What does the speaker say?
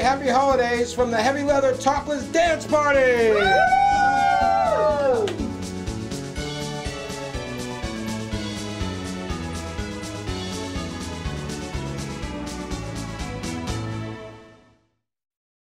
happy holidays from the Heavy Leather Topless Dance Party!